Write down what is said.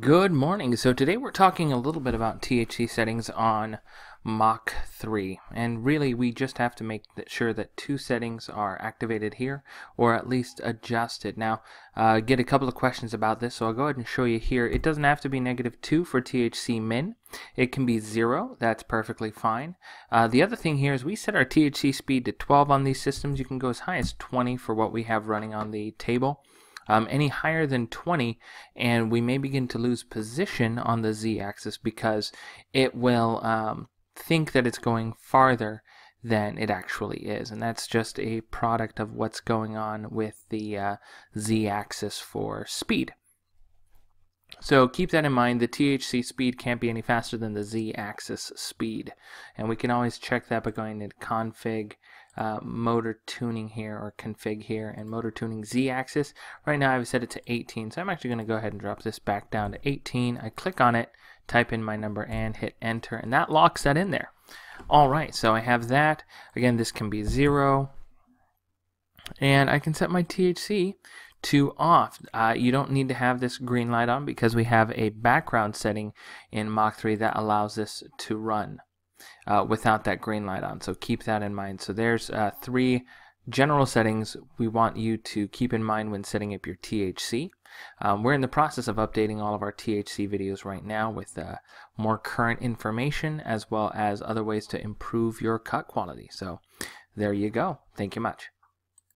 Good morning. So today we're talking a little bit about THC settings on Mach 3. And really we just have to make sure that two settings are activated here or at least adjusted. Now uh, get a couple of questions about this so I'll go ahead and show you here. It doesn't have to be negative 2 for THC min. It can be 0. That's perfectly fine. Uh, the other thing here is we set our THC speed to 12 on these systems. You can go as high as 20 for what we have running on the table um, any higher than 20 and we may begin to lose position on the z-axis because it will um, think that it's going farther than it actually is and that's just a product of what's going on with the uh, z-axis for speed. So keep that in mind, the THC speed can't be any faster than the z-axis speed. And we can always check that by going into config, uh, motor tuning here or config here and motor tuning z-axis. Right now I've set it to 18 so I'm actually going to go ahead and drop this back down to 18. I click on it, type in my number and hit enter and that locks that in there. Alright so I have that. Again this can be 0 and I can set my THC to off. Uh, you don't need to have this green light on because we have a background setting in Mach 3 that allows this to run uh, without that green light on. So keep that in mind. So there's uh, three general settings we want you to keep in mind when setting up your THC. Um, we're in the process of updating all of our THC videos right now with uh, more current information as well as other ways to improve your cut quality. So there you go. Thank you much.